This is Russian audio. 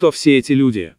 кто все эти люди.